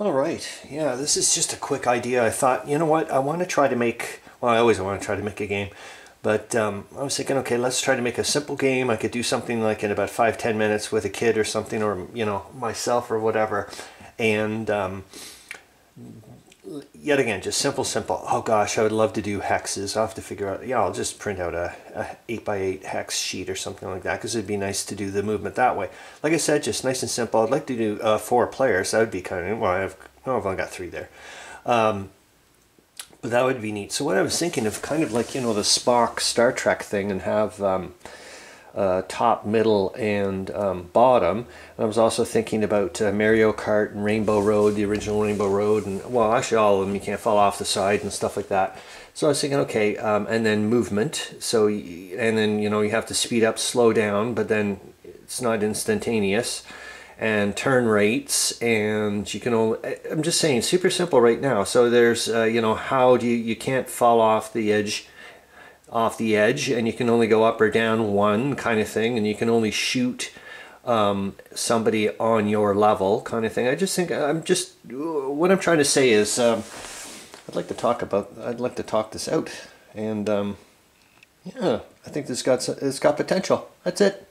All right, yeah, this is just a quick idea. I thought, you know what, I want to try to make, well, I always want to try to make a game, but um, I was thinking, okay, let's try to make a simple game. I could do something like in about five, ten minutes with a kid or something, or, you know, myself or whatever. And um, yet again, just simple, simple. Oh gosh, I would love to do hexes. I'll have to figure out, yeah, I'll just print out a, a 8 by 8 hex sheet or something like that because it'd be nice to do the movement that way. Like I said, just nice and simple. I'd like to do uh, four players. That would be kind of, well, I've, oh, I've only got three there. Um, but that would be neat. So what I was thinking of kind of like, you know, the Spock Star Trek thing and have um, uh, top, middle, and um, bottom. And I was also thinking about uh, Mario Kart and Rainbow Road, the original Rainbow Road, and well, actually all of them. You can't fall off the side and stuff like that. So I was thinking, okay, um, and then movement. So and then you know you have to speed up, slow down, but then it's not instantaneous. And turn rates, and you can only. I'm just saying, super simple right now. So there's, uh, you know, how do you you can't fall off the edge off the edge and you can only go up or down one kind of thing and you can only shoot um, somebody on your level kind of thing. I just think I'm just what I'm trying to say is um, I'd like to talk about I'd like to talk this out and um, yeah I think this got it's got potential. That's it.